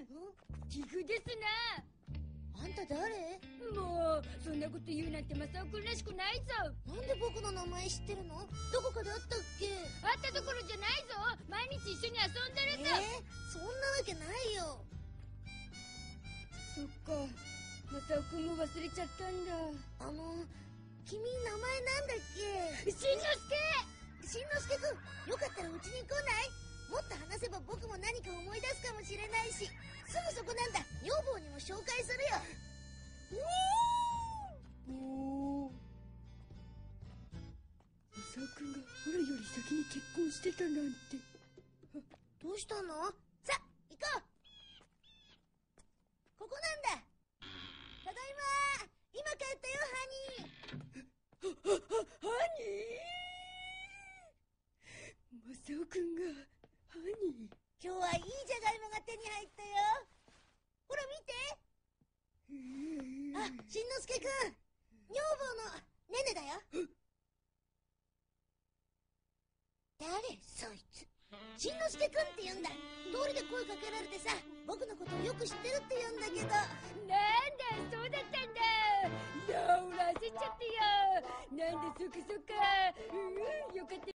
ん。奇遇ですなあんた誰？もうそんなこと言うなんてマサオくんらしくないぞ。なんで僕の名前知ってるの？どこかで会ったっけ？会ったところじゃないぞ。毎日一緒に遊んでるぞ、えー、そんなわけないよ。そっか。マサオくんも忘れちゃったんだ。あの君名前なんだっけ？しんのすけ！しんのすけくんよかったらうちに来ない？もっと話せば僕も何か思い出すかもしれないしすぐそこなんだ。女房にも紹介するよ。おおマサオくんがオラより先に結婚してたなんて。どうしたの？さ行こう。ここなんだ。ただいま。今帰ったよハニー。ハニー？マサオくんがハニー？今日はいいじゃがいもが手に入ったよ。ほら見て。あしんのすけくん。女房のねねだよ。誰そいつ。しんのすけくんって言うんだ。通りで声かけられてさ僕のことをよく知ってるって言うんだけど。なんだそうだったんだ。いやほら焦っちゃってよ。なんだそっかそっか。うんよかった。